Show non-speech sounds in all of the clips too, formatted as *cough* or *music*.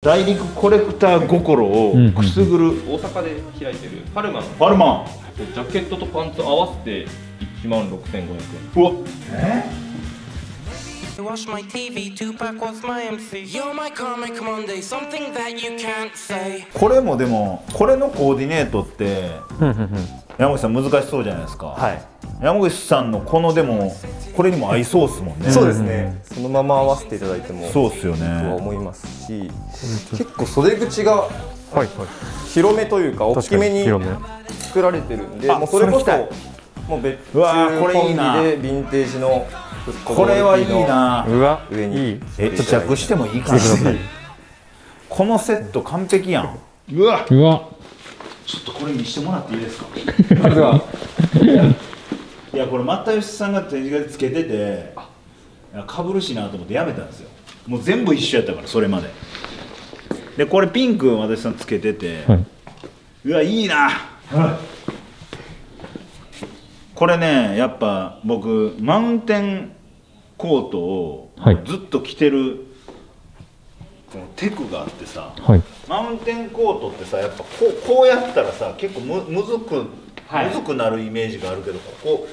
大陸コレクター心をくすぐる、大阪で開いてるファルマン。ファルマン。ジャケットとパンツ合わせて1万6500円。うわ。え？Watch my TV, Tupac was my MC. You're my comic Monday, something that you can't say. これもでもこれのコーディネートって山口さん難しそうじゃないですか、はい山口さんのこのでもこれにも合いそうっすもんね。そうですね、そのまま合わせていただいてもそうっすよね。とは思いますし結構袖口が広めというか大きめに作られてるんであもうそれこそもう別注うわーこれいいな。コンビでヴィンテージのこれはいいな。うわ上にえ試着してもいいかな。このセット完璧やん。うわ。うわ。ちょっとこれ見してもらっていいですか？*laughs* まずはいやこれ又吉さんが手近でつけててかぶるしなと思ってやめたんですよ。もう全部一緒やったからそれまで。でこれピンク又吉さんつけてて、はい。うわいいな、これねやっぱ僕マウンテンコートをはい。ずっと着てる、このテクがあってさはい。マウンテンコートってさやっぱこうこうやったらさ結構むむずく、むずくなるイメージがあるけどここ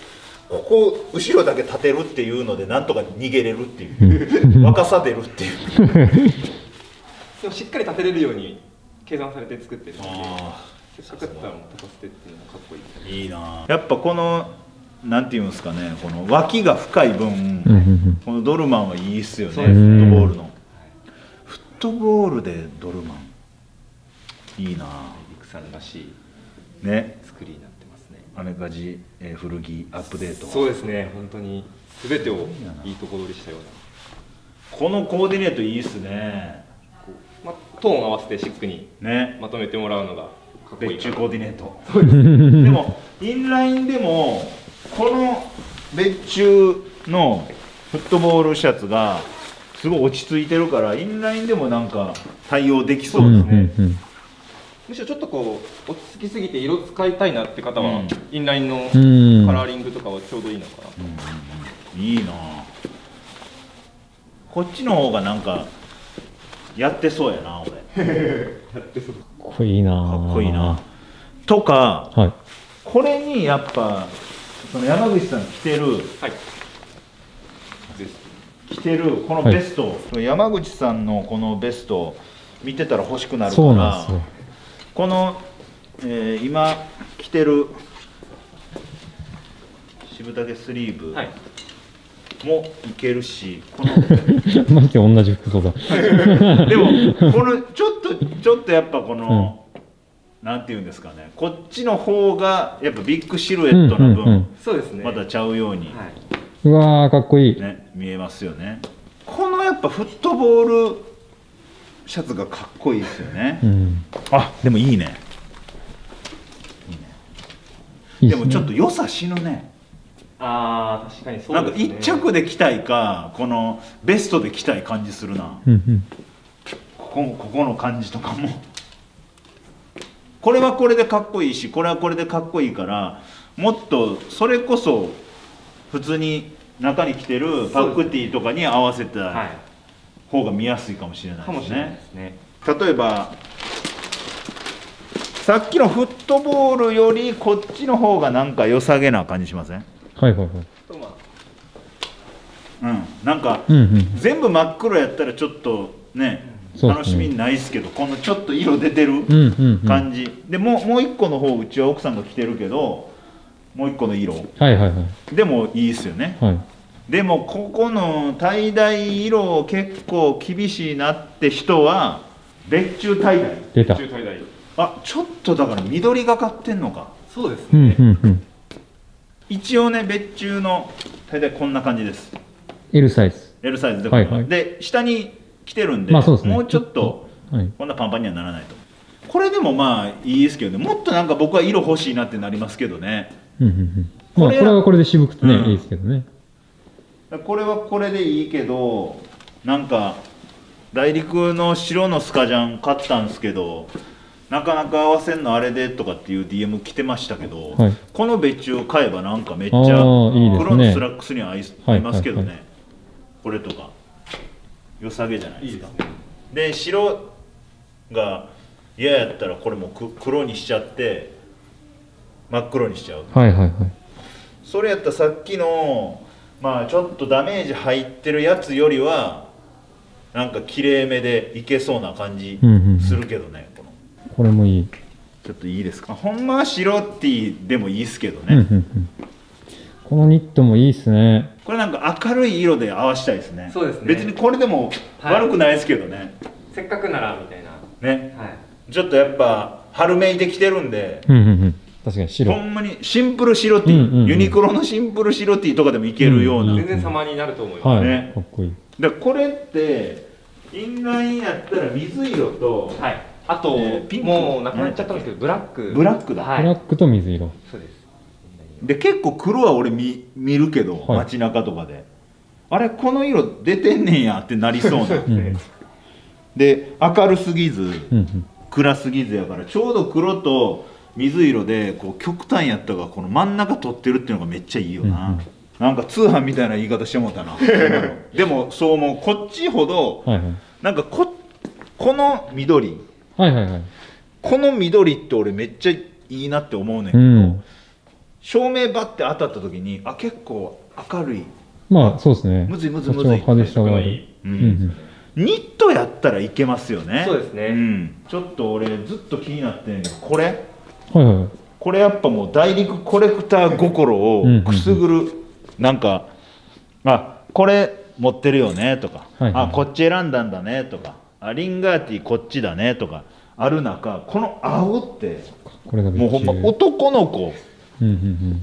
ここ後ろだけ立てるっていうのでなんとか逃げれるっていう。*laughs* 若さ出るっていう。*laughs* でもしっかり立てれるように計算されて作ってるあせっかったらもう立たせてっていうのもかっこいいいいな。やっぱこのなんていうんですかねこの脇が深い分、このドルマンはいいっすよねフッねトボールのフットボールでドルマンい。いなリクさんらしいね作りになあれがじ、えー古着アップデート。そうですね。本当に全てをいいとこ取りしたような。このコーディネートいいっすね。こうまあ、トーン合わせてシックにね。まとめてもらうのがかっこいい別注コーディネート。でもインラインでもこの別注のフットボールシャツがすごい落ち着いてるからインラインでもなんか対応できそうですね、うんうんむしろちょっとこう落ち着きすぎて色使いたいなって方は、うん。インラインのうん。カラーリングとかはちょうどいいのかな、いいな。こっちの方がなんかやってそうやな俺。*laughs* かっこいいな。かっこいいな。とかはい。これにやっぱその山口さん着てるはい。ぜ着てるこのベスト、山口さんのこのベスト見てたら欲しくなるかそうなんらですよこの、えー今着てる渋竹スリーブもいけるし、このマジで同じ服装だ。でも *laughs* このちょっとちょっとやっぱこの、なんていうんですかね。こっちの方がやっぱビッグシルエットの分、うんうんうん。そうですね。またちゃうように、はうわーかっこいい。ね、見えますよね。このやっぱフットボールシャツがかっこいいですよね、うん。あでもいいね。いいでもちょっとと良さ死ぬね。ああ確かにそなんかうですね。一着で着たいかこのベストで着たい感じするな。うんうん。ここここの感じとかも。これはこれでかっこいいしこれはこれでかっこいいからもっとそれこそ普通に中に着てるパックティーとかに合わせたはい方が見やすいかもしれないですかもしれないねですね。例えばさっきのフットボールよりこっちの方がなんか良さげな感じしません？はいはいはい。うん。なんかうんうん全部真っ黒やったらちょっとね楽しみないですけどこのちょっと色出てるうんうんうん。感じ、でもうもう一個の方うちは奥さんが着てるけどもう一個の色。はいはいはい。でもいいですよね。はいでもここの tie dye 色結構厳しいなって人は別注タイダイ出たあちょっとだから緑がかってんのか。そうですうんね、うんうん一応ね別注の大体こんな感じです。L サイズ L サイズで、はいはい。で下に着てるんで,、まあそうですね。もうちょっとはい。こんなパンパンにはならないと。これでもまあいいですけどねもっとなんか僕は色欲しいなってなりますけどね。うんうんうん。これまあこれはこれで渋くてね、うんいいですけどねこれはこれでいいけどなんか大陸の白のスカジャン買ったんですけどなかなか合わせんのあれでとかっていう DM 来てましたけど、はい。この別注を買えばなんかめっちゃ黒のスラックスには合いはい合いますけどね、はい。これとか良さげじゃないですか。いいですね。で白が嫌やったらこれもく黒にしちゃって真っ黒にしちゃう。はいはいはい。それやったらさっきのまあちょっとダメージ入ってるやつよりはなんか綺麗めでいけそうな感じうんうんうん。するけどね、この。これもいい。ちょっといいですか？ほんまは白 T でもいいですけどうんうんね、うん。このニットもいいっすね。これなんか明るい色で合わしたいですね。そうですね。別にこれでも悪くないですけどね、せっかくならみたいな。ね。はい。ちょっとやっぱ春めいてきてるんで。うんうんうん。確かにほ白。んまにシンプル白 T、うんうんうん。ユニクロのシンプル白 T とかでもいけるような、うん全然様になると思います、はい。ね。かっこいい。でこれってインラインやったら水色とはい。あと、えーピンク。もうなくなっちゃったんですけどブラック。ブラックだ。はい。ブラックと水色。そうです。で結構黒は俺見見るけど、はい。街中とかで。あれこの色出てんねんやってなりそうな。う *laughs* んうん。で明るすぎずうんうん。暗すぎずやからちょうど黒と水色でこう極端やったがこの真ん中取ってるっていうのがめっちゃいいよな、うんうん。なんか通販みたいな言い方してもうたな。*laughs* でもそう思うこっちほどはいはい。なんかここの緑。はいはいはい。この緑って俺めっちゃいいなって思うねんけど、うん。照明バッて当たった時にあ結構明るい。まあ、そうですね。むずいむずいむずい。ニットやったらいけますよね。そうですね。ん、ちょっと俺ずっと気になってんけどこれ？はいはい。これやっぱもう大陸コレクター心をくすぐるなんかあこれ持ってるよねとか、はいはい。あこっち選んだんだねとか。あリンガーティーこっちだねとかある中この青ってこれがもうほんま別男の子うんうん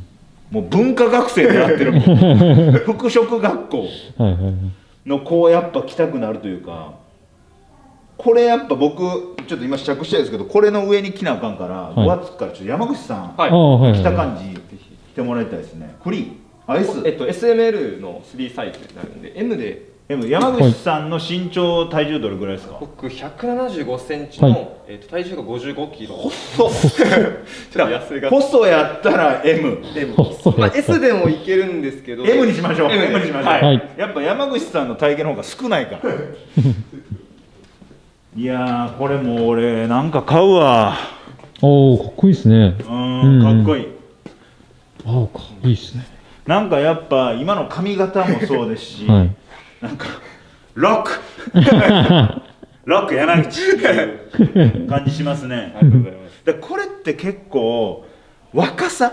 もう文化学生でやってる *laughs* 服飾学校。の子やっぱ来たくなるというかこれやっぱ僕ちょっと今試着したいですけどこれの上に着なあかんから、い。5月からちょっと山口さん、はい。ああ、はい。はい。着た感じ着てもらいたいですね。フリー？あ S えっと SML の3サイズになるんで M で。M 山口さんの身長体重どれぐらいですか？僕175センチの、はい。えっと体重が55キロ。細 *laughs* ちょっと痩せが細やったら M M まあ S でもいけるんですけど。M にしましょう。M M にしましょう、はいはい。やっぱ山口さんの体型の方が少ないから *laughs* いやーこれもう俺なんか買うわおお、かっこいいですね。うーんかっこいい、ああ、かっこいいですね。なんかやっぱ今の髪型もそうですし、はい。なんかロック *laughs* ロック山口っていう感じしますね *laughs* ありがとうございますでこれって結構若さ？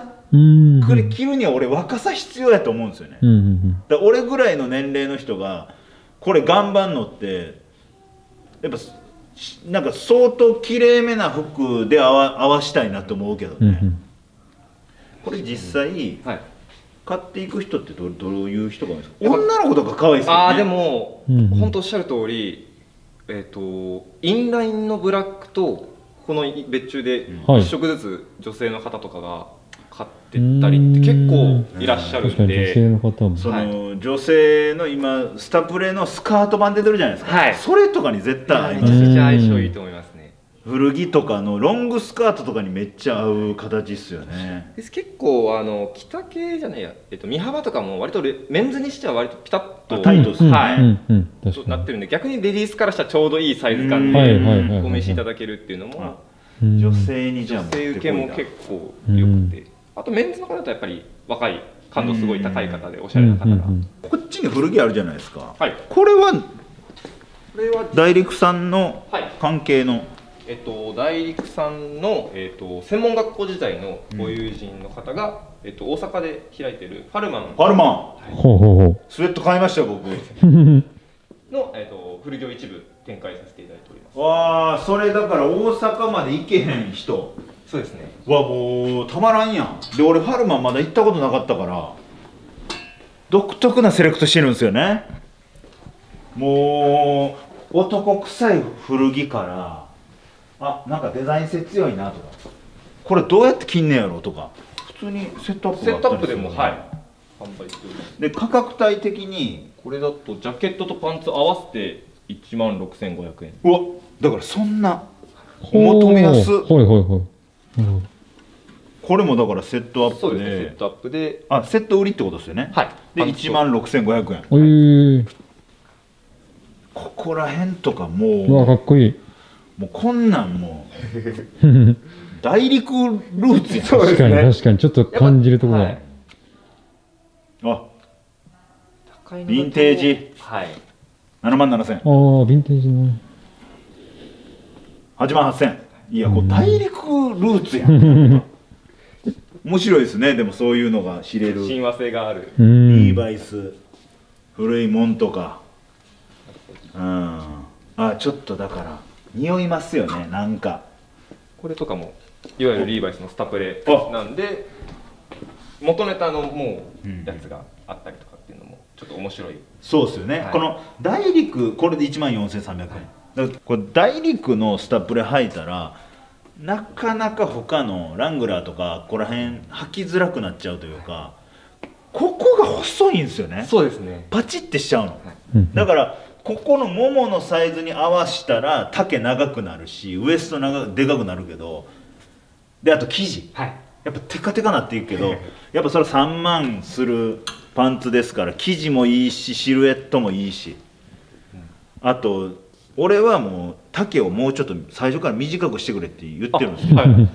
これ着るには俺若さ必要やと思うんですよね、うんうんうん。だ俺ぐらいの年齢の人がこれ頑張んのってやっぱしなんか相当きれいめな服で合わ合わしたいなと思うけどね、うんうん。これ実際はい。買っていく人ってどどういう人が多いんですか？女の子とか可愛いですよね。ああでも、うんうん。本当おっしゃる通りえっ、とインラインのブラックとこの別注ではい。一色ずつ女性の方とかが買ってったりって結構いらっしゃるんに女性での方も。その、女性の今スタプレのスカート版出てるじゃないですか、はい。それとかに絶対合いめちゃますくちゃ相性いいと思いますね。古着とかのロングスカートとかにめっちゃ合う形っすよね。です。結構あの着丈じゃないや、えっと、身幅とかも割とレメンズにしては割とピタッとあタイトっすね。はい、うんうん。なってるんで逆にレディースからしたらちょうどいいサイズ感でお召しいただけるっていうのもうん女性にじゃあ女性受けも結構良くてあとメンズの方だとやっぱり若い感度すごい高い方でおしゃれな方が。うんうんうんこっちに古着あるじゃないですか。はい。これはこれは大陸さんのはい。関係の？えっと、大陸さんの、えっと、専門学校時代のご友人の方が、えっと、大阪で開いてるファルマン。パルマン。ほうほうほスウェット買いましたよ僕。う。*laughs* の、えっと、古着を一部展開させていただいております。わあそれだから大阪まで行けへん人そうですね。はもうたまらんやん。で俺ファルマンまだ行ったことなかったから独特なセレクトしてるんですよね。もう男臭い古着からあなんかデザイン性強いなとか。これどうやって切んねやろとか。普通にセットアップセットアップでもはい。販売しておりますで価格帯的にこれだとジャケットとパンツ合わせて1万6500円。うわだからそんなお求めやすはいはいはい。なるほど。これもだからセットアップで。ねセットアップで。あセット売りってことですよね。はい。でパンツと。1万6500円。えー、ここら辺とかうわ、もかっこいい。うもうこんなんもう *laughs* 大陸ルーツやん。確かに確かに。ちょっと感じるところ。が、はい。あヴィンテージ。はい。7万7000ああヴィンテージの8万8000いやこれ大陸ルーツやん。*laughs* 面白いですね。でもそういうのが知れる。親和性がある。うリんーバイス古いもんとか。うん。あちょっとだから匂いますよねなんか。これとかもいわゆるリーバイスのスタプレあ。なんで元ネタのもううん。やつがあったりとかっていうのもちょっと面白い。そうですよね、はい。この大陸これで1万4300円、だからこれ大陸のスタプレ履いたらなかなか他のラングラーとかここら辺履きづらくなっちゃうというかここが細いんですよね。そうですね。パチってしちゃうの。うん。だからここのもものサイズに合わしたら丈長くなるしウエスト長でかくなるけどであと生地。はい。やっぱテカテカなっていくけどやっぱそれ3万するパンツですから生地もいいしシルエットもいいし。あと俺はもう丈をもうちょっと最初から短くしてくれって言ってるんですけど、はい。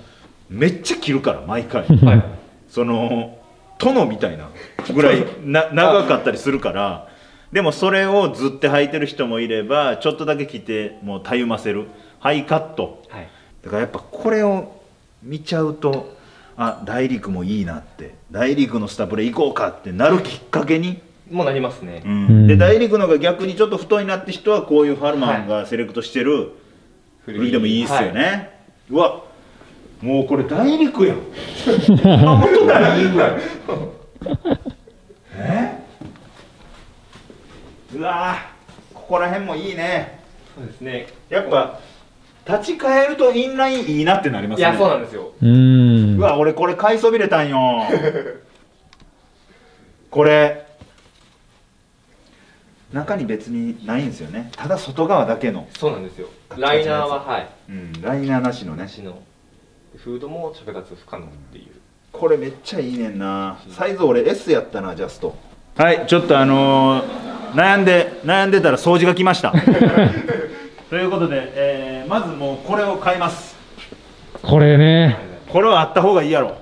めっちゃ切るから毎回。はい。その殿みたいなぐらいな長かったりするから。でもそれをずって履いてる人もいればちょっとだけ着てもうたゆませる。ハイカット。はい。だからやっぱこれを見ちゃうとあ大陸もいいなって。大陸のスタプレ行こうかってなるきっかけに、もうなりますね。うん。うん。で大陸のが逆にちょっと太いなって人はこういうファルマンがセレクトしてる古着。でもいいっすよね、うわもうこれ大陸やん。*laughs* あ本当大陸やん。*laughs* え？うわここら辺もいいね。そうですね。やっぱ立ち返るとインラインいいなってなりますね。いやそうなんですよ。うん。うわ俺これ買いそびれたんよ。*laughs* これ中に別にないんですよね。ただ外側だけの、そうなんですよ。ライナーははい。うん、ライナーなしのね。なしの。フードも着脱不可能っていう。これめっちゃいいねんな。サイズ俺 S やったなジャスト。はいちょっとあのー悩んで悩んでたら掃除が来ました。*laughs* ということで、えーまずもうこれを買います。これね。これはあった方がいいやろ。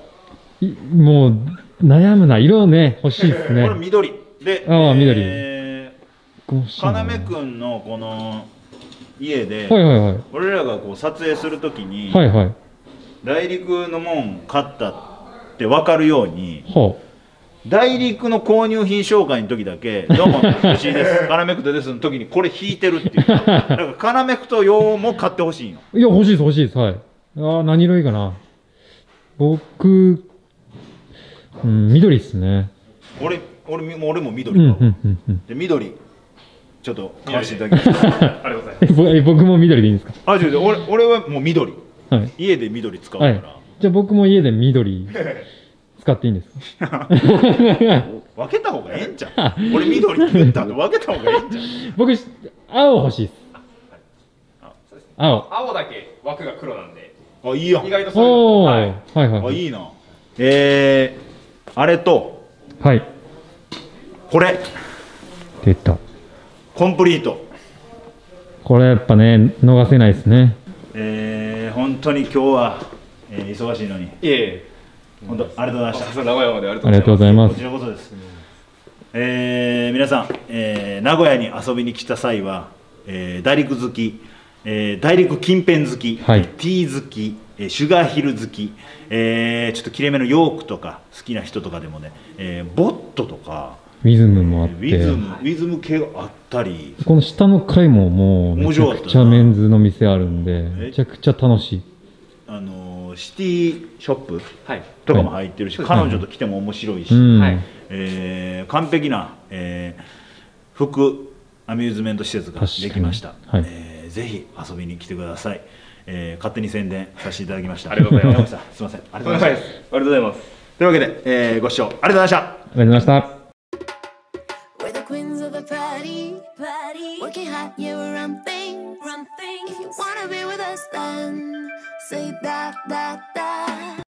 いもう悩むな。色ね欲しいですね。これ緑。であー緑。えー、要くんのこの家で、はいはいはい俺らがこう撮影するときに、はいはい大陸のもん買ったって分かるようには大陸の購入品紹介の時だけ「どうも吉井ですカナメクトです」の時にこれ引いてるっていうだからカナメクト用も買ってほしいのいや欲しいです欲しいですはいあ何色いいかな僕うん緑っすね俺俺俺も緑買う、うんうんうんで緑ちょっと買わせていただきます。ありがとうございます。僕も緑でいいんですか？あ違う違う。俺俺はもう緑。はい。家で緑使うから、はい。じゃあ僕も家で緑使っていいんですか？*laughs* 分けた方がええんちゃう？俺緑って言った後分けた方がええんちゃう？僕青欲しいです。青。青だけ枠が黒なんで。あいいやん。意外とそういうの。おおははいいはいはい。あいいな。えー、あれとはい。これ。出たコンプリート。これやっぱね逃せないですね。えー、本当に今日は、えー忙しいのに。いえいえ。本当ありがとうございました。名古屋までありありがとうございます。こちらこそです、えー皆さん、えー名古屋に遊びに来た際は、えー大陸好き、えー大陸近辺好き、はい。ティー好き、えーシュガーヒル好き、えーちょっと切れ目のヨークとか好きな人とかでもね、えーボットとかウィズムもあっウィズてムウィズム系があったり。この下の階ももうめちゃくちゃメンズの店あるんでめちゃくちゃ楽しい。あのーシティショップはい。とかも入ってるし、はい。彼女と来ても面白いし、うん。はい。えー完璧な、えー副アミューズメント施設ができました、はい。えーぜひ遊びに来てください、えー勝手に宣伝させていただきました。ありがとうございます。山口さんすいません。ありがとうございます。ありがとうございます。というわけで、えーご視聴ありがとうございました。ありがとうございました